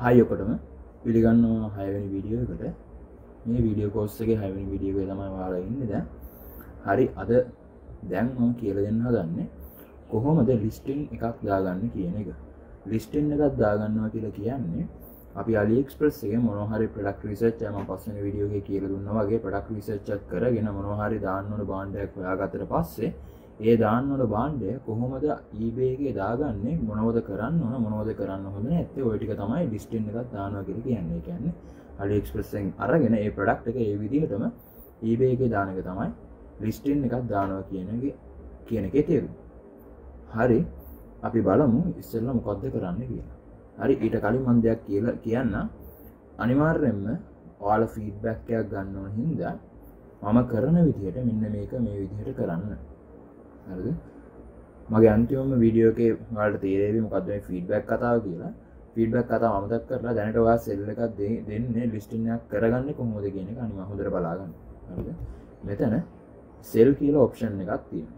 හයකොටම පිළිගන්නවා හයවැනි විඩියෝ එකට. මේ වීඩියෝ කෝස්සගේ හැවැනි විඩියෝ තමයි වාලා ඉන්න. දැ හරි අද දැන් මම කියල දෙන්න හදන්නේ කොහොමද ලිස්ටිං එකක් දාගන්න කියන එක. ලිස්ටෙන් එකත් දාගන්නවා කියලා කියන්නේ අපි අලික්ස්ප්‍රස්සේ මොනහරි ප්‍රඩක් රිසච් ම පස්සන විඩියෝගේ කියල දුන්න වගේ ප්‍රඩක් රිසච්චක් කරගෙන මොනහරි දාන්නට බාන්්ඩයක් ඔයාගතර පස්සේ ඒ දාන්නට බාන්්ඩය කොහොමද ඊබේගේ දාගන්නේ? මොනවද කරන්න ඕන? මොනවද කරන්න හොඳ ඇත්තේ ඔයටික තමයි ලිස්ටෙන් එකත් දානවා කියල කියන්නේ. කියන්නේ අලික්ස්ප්‍රස්සෙන් අරගෙන ඒ ප්‍රඩක්් එක ඒ විදිහටම ඊබේගේ දානක තමයි ලිස්ටෙන් එකක් දානවා කියනගේ කියන එක තේරු හරි. අපි බලමු ඉස්සල්ල මොකක්ද කරන්න කියලා. හරි. ඊට කලින් මන් දෙයක් කියලා කියන්න අනිවාර්යෙන්ම ඔයාල ෆීඩ්බැක්කයක් ගන්නවන හින්දා මම කරන විදිහට මෙන්න මේක මේ විදිහට කරන්න. හරද? මගේ අන්තිවම වීඩියෝක වලට තේරේවි මොකක්ද ෆීඩ්බැක් කතාව කියලා. ෆීඩ්බැක් කතා අමතක් කරලා දැනටවා සෙල්ල එකක් දෙන්න ලිස්ටිනයක් කරගන්න කොහොද කියන එක අනිම හොදර බලාගන්න හරද? මෙතන සෙල් කියල ඔප්ෂන් එකක් තියෙන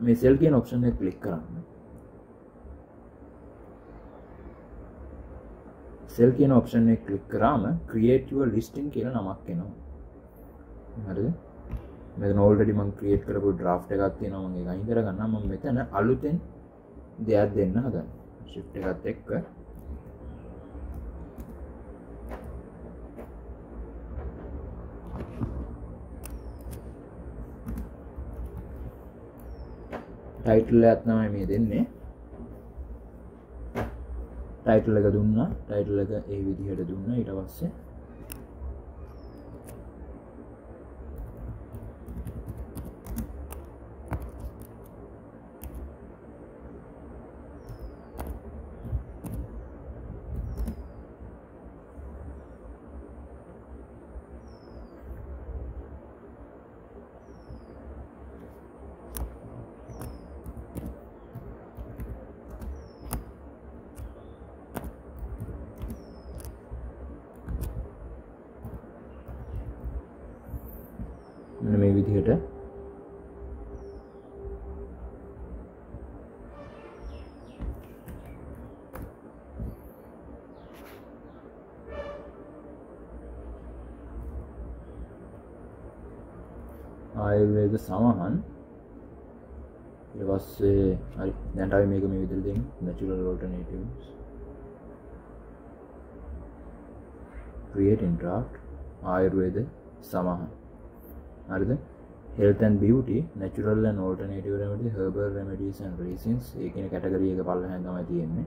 මේ සෙල් කියන ඔප්ෂන් එක කලික් කරන්න. සෙල් කියන ඔප්ෂන් එක කලික් කරාම ක්‍රියේටව ලිස්ටිං කියල නමක් කෙනවා හරද? මෙ නෝල්ඩඩි මං ක්‍රියේට් කරපු ඩ්‍රාෆ් එකත් තියෙනවගේ ගයිදර ගන්න ම මෙතන අලුතෙන් දෙයක් දෙන්න හදන්න ශිප් එකත් එක්ක. ටයිටල් ඇත්නමයි මේ දෙන්නේ. ටයිටල් එක දුන්න. ටයිටල් එක ඒ විදිහට දුන්න ඊට පස්සේ. මෙන්න මේ විදිහට. ආයුර්වේද සමහන්. පස්සේ හරි දැන්ටයි මේක මේ විදිර දෙන්න. නැචුරල් ෝල්ටනේටස් ක්‍රියට් ඉන්ට්‍රාක්් ආයුර්වේද සමහන්. හරිද? හෙල්තන් බියටි නැචුරල් නෝටනේටව රමටි හබර් රමඩියන් රේසින්ස් ඒකන කැටගරියක පල්ල හැඳම තියෙන්නේ.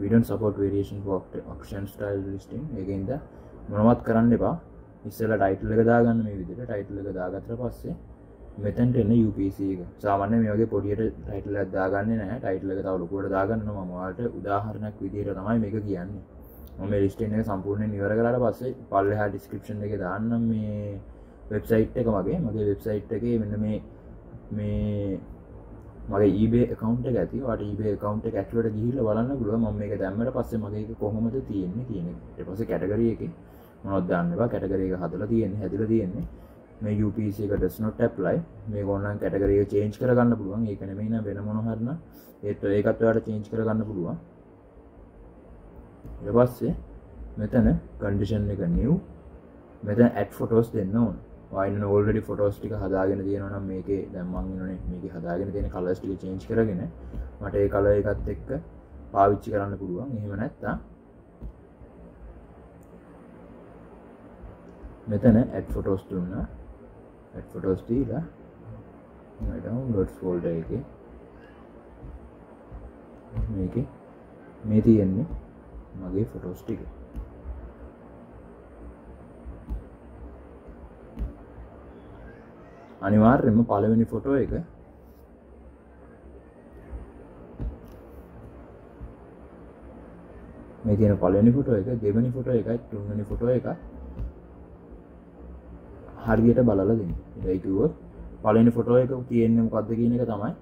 විඩන් සපොට් වේරේෂන් පොක්ට ඔක්ෂන් ස්ටයිල් ලිස්ටිං එකන්ද මොනවත් කරන්න එපා. ඉස්සල ටයිටල් එක දාගන්න මේ විදිට ටයිටල් එක දාගත්‍ර පස්සේ මෙතැන්ට එන්න UPC එක. සාමන්න මේගේ පොඩියට ටයිටල් දාගන්න නෑ ටයිටල් එක තවලුකුවට දාගන්න මවාට උදාහරණයක් විදියට තමයි මේක කියන්නේ. මම ලිස්ටන එක සම්පූර්ණය නිවර කරට පස්සේ පල්ලහා ඩිස්ක්‍රපෂන් එක දාන්න මේ වෙබ්සයිට් එක මගේ මගේ වෙබ්සයිට් එක මෙන්න මේ මේ මගේ ඒබේ කකවන්ට ඇති. වට ඒබේ කවන්ට ඇක්ලට ගිහිල බලන්න පුළුව ම මේ දැම්මට පස්සේ මගේ කොහොමද තියෙන්නේ කියන පස කැටගරිය එක මොනොදන්නවා කැටගරේ හදල තියෙන්නේ හැදිල තියෙන්නේ. මේ UPC එක ඩස් නොට ඇප්ලයි මේ ගොන්නන් කැටගරිය චේන්ච් කරගන්න පුළුවන්. ඒකන මේන වෙන මොනහරන්න ඒත් ඒකත්වට චේන්ච් කරගන්න පුළුවන්. පස්සේ මෙතන කන්ඩිෂන් එක නිව් මෙතන ඇත් ෆොටෝස් දෙන්න ඕන. වයින ඔල්ඩි ෆොටෝස් ටික හදාගෙන තියෙනවනම් මේක දැම්මන්ගනේ මේක හදාගෙන තියෙන කලස්ටික චේන්ච් කරගෙන මට ඒ කල එකත් එක්ක පාවිච්චි කරන්න පුළුවන්. එහෙම නැත්තා මෙතන ඇත් ෆොටෝස් දුන්න. ඇත් ෆොටෝස් දීලා ඩවන්ලෝඩ් ෆෝල්ඩ එක මේක මේ තියෙන්නේ මගේ ෆොටෝස් ටික අනිවාර්යම පළවෙනි ෆොටෝ එක. මේ තියෙන පළවෙනි ෆොටෝ එක දෙවැනි ෆොටෝ එකයි තුන්වෙනි ෆොටෝ එක හරියට බලලා දෙන්න. ඒකිවුව පළවෙනි ෆොටෝ එක තියෙන්නේ මොකක්ද කියන එක තමයි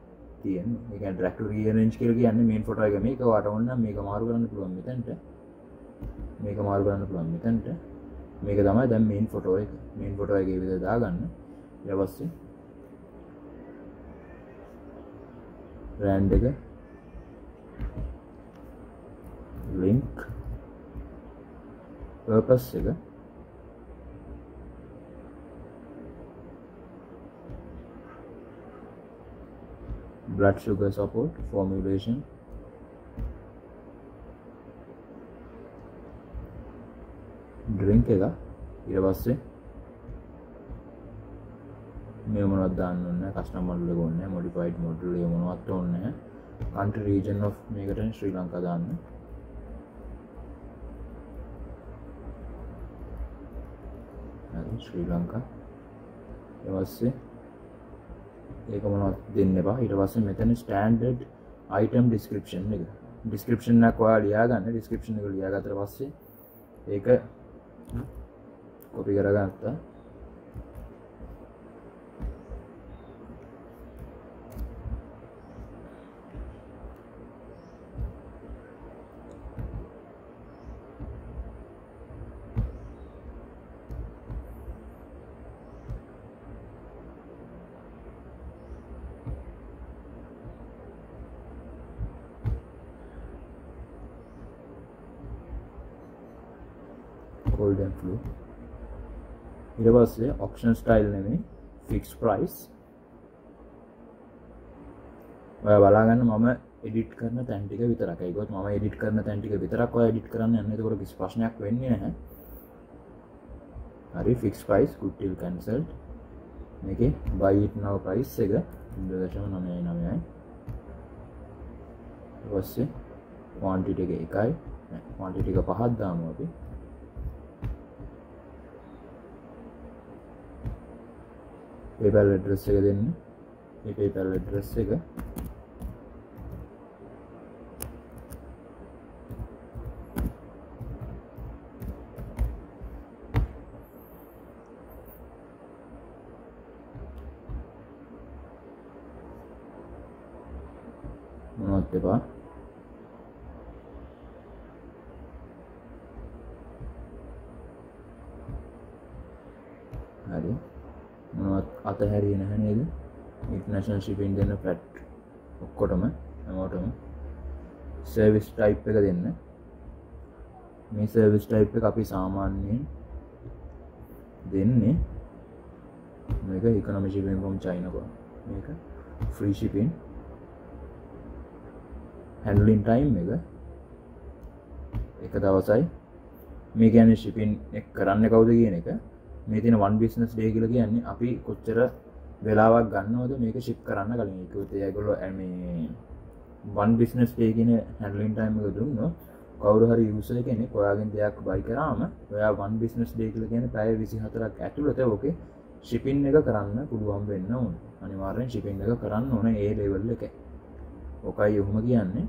තියෙන්නේ. ඒක ඩිරෙක්ට් රීඅරේන්ජ් කියලා කියන්නේ මේන් ෆොටෝ එක. මේක වට ඕන නම් මේක මාරු කරන්න පුළුවන් මෙතනට. මේක මාරු කරන්න පුළුවන් මෙතනට. මේක තමයි දැන් මේන් ෆොටෝ එක. මේන් ෆොටෝ එකේ විදිහට දාගන්න. ඊට පස්සේ බ්‍රෑන්ඩ් එක ලින්ක් පර්පස් එක blood sugar support formulation drink එක ඊට පස්සේ මේ මොනවද දාන්න ඕනේ? කස්ටම් මොඩල් එක ඕනේ? මොඩිෆයිඩ් මොඩල් එක මොනවත් ඕනේ? කන්ට්‍රි රීජන් ඔෆ් මේකට ශ්‍රී ලංකා දාන්න. හරි ශ්‍රී ලංකා. ඊට පස්සේ ඒක මොනවත් දෙන්න එපා. ඊට පස්සේ මෙතන ස්ටෑන්ඩඩ් අයිටම් ඩිස්ක්‍රිප්ෂන් එක. ඩිස්ක්‍රිප්ෂන් එකක් ඔයා ලියාගන්න. ඩිස්ක්‍රිප්ෂන් එක ලියාගත්තට පස්සේ ඒක කොපි කරගත්තා. Cold and flu. ඊට පස්සේ ඔක්ෂන් ස්ටයිල් නෙමෙයි ෆික්ස් ප්‍රයිස් ඔය බලාගන්න මම එඩිට් කරන තැන් ටික විතරක්. ඒකත් මම එඩිට් කරන තැන් ටික විතරක් ඔය එඩිට් කරන්න යන්නේ. ඒකවල කිසි ප්‍රශ්නයක් වෙන්නේ නැහැ. හරි fix price good till cancelled. මේකේ buy it now price එක 0.99යි ඊට පස්සේ quantity එක එකයි. quantity එක පහක් දාමු අපි. PayPal address එක දෙන්න. මේ PayPal address එක. අතහැරිය නැහැ නේද? ඉන්ටර්නැෂනල් ෂිපින් දෙන්න පැට් ඔක්කොටම හැමෝටම සර්විස් ටයිප් එක දෙන්න. මේ සර්විස් ටයිප් එක අපි සාමාන්‍යයෙන් දෙන්නේ මේක ඉකොනොමි ෂිපින් ෆ්‍රොම් චයිනා කො. මේක ෆ්‍රී ෂිපින් හැන්ඩලින් ටයිම් එක. එක දවසයි. මේ කියන්නේ ෂිපින් එක කරන්න කවුද කියන එක. මේ තින වන් බිස්නස් ඩේ කියල කියන්නේ අපි කොච්චර වෙලාවක් ගන්නවද මේක ශිප් කරන්න කලින්. එකතයගොල ඇම වන් බිස්නස් ඩේ කියන හැන්ලින් ටයිම එක දුන්න කවරු හරි යුසල කෙනෙ ඔයාගෙන් දෙයක් බයි කරාම ඔයා වන් බිස්නස් ඩේ කියල කියන පැය විසි හතරක් ඇතුළත ඕකේ ශිපින් එක කරන්න පුළුවන් වෙන්න ඕන්. අනිවාරෙන් ශිපින් එක කරන්න ඕන ඒ ලෙවල්ල එක ඕකයි යොහම කියන්නේ.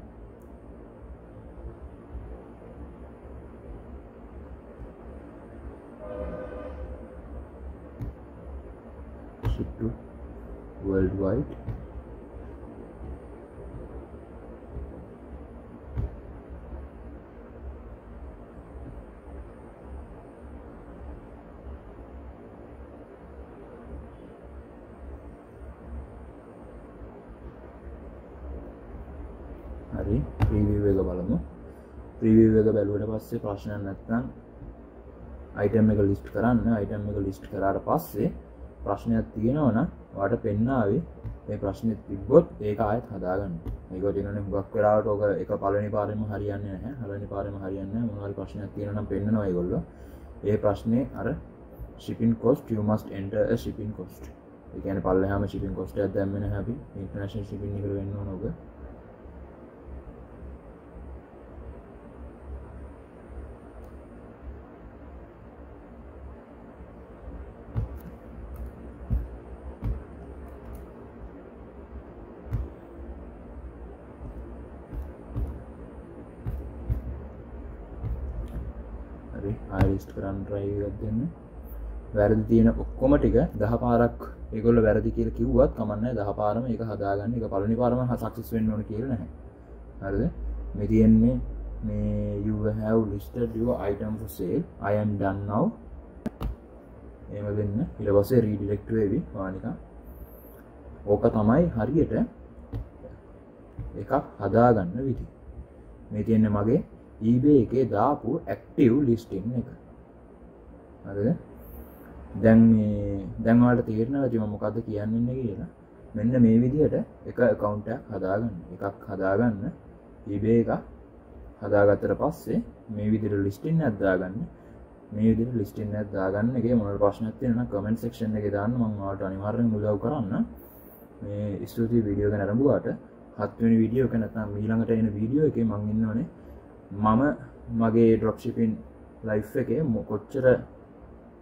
Ship to worldwide. හරි ප්‍රීවිව් එක බලමු. ප්‍රීවිව් එක බැලුවට පස්සේ ප්‍රශ්නයක් නැත්නම් අයිටම් එක ලිස්ට් කරන්න. අයිටම් එක ලිස්ට් කරාට පස්සේ ප්‍රශ්නයක් තියෙනවන වාට පෙන්නාවේ ඒ ප්‍රශ්නය තිබ්බොත් ඒක අයත් හදාගන්න. ඒක තිනන ගක් වෙලාට ඕක එක පලනි පාරම හරියන්න හැ හලනි පාරම හරියන්න මොනල් ප්‍රශ්නයක් තියෙනම් පෙන්න්නනවා ගොල්ල ඒ ප්‍රශ්නය අර ශිපින් කොස්ට මස්ට එන්ට ශිපින් කොස්ට එකන පල්ලහම ශිපින් කොස්ට දැම්මෙන හැබි ඉන්ටනශන් ශිපින් කර වෙන්න නොක ආරිස්ට කරන්න රයිගත් දෙන්න. වැරදි තියෙන ඔක්කොම ටික දහ පාරක් ඒගොල්ල වැරදි කියල කිව්වත් කමන්න දහ පාරම එක හදාගන්න. එක පලනි පාරම සක්සස් වෙන්න ඕන කියල නැහැ. හරද? මෙ තියෙන්නේ මේ you have listed your item for sale. I am done now. ඒම දෙන්න. ඉට පස්සේ රීඩිලෙක්ට වෙවි වානික. ඕක තමයි හරියට එකක් හදාගන්න විදි මේ තියෙන්නේ මගේ ඊබේ එකේ දාපු ඇක්ටව් ලිස්ටිං එක. අද දැන් මේ දැන්වාට තේරන ජම මොකක්ද කියන්නන්න කියලා. මෙන්න මේ විදිහට එක කවුන්ටක් හදාගන්න. එකක් හදාගන්න. ඉබේ එක හදාගත්තර පස්සේ මේ විදිර ලිස්ටින් ඇත්දාගන්න මේ විදිර ලිස්ටින් ඇත්දාගන්න එක මොන ප්‍රශ්නත්තියන කමෙන්ට සක්ෂන් එක දාන්න මංවාට අනිවාර්යෙන් මුදව් කරන්න. මේ ස්තුති වීඩියෝක නැරඹුවාට හත්වනි වීඩියෝ කනත්නම් මීළඟට එන වීඩියෝ එක මංඉන්නවනේ මම මගේ ඩ්‍රොප්ෂිපින් ලයිෆ් එක කොච්චර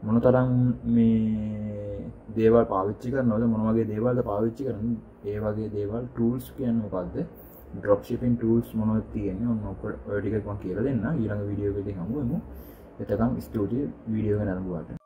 මොනතරම් මේ දේවල් පාවිච්චි කරනවද මොනවගේ දේවල්ද පාවිච්චි කරන ඒ වගේ දේවල් ටූල්ස් කියන්න මොකක්ද ඩ්‍රොප්ෂිපින් ටූල්ස් මොනව තියෙන්නේ? ඔන්න ඔකට ටිකක් මම කියලා දෙන්න ඊළඟ වීඩියෝ එකකින් හමුවෙමු එතකම් ස්තුතියි වීඩියෝ එක නරඹුවාට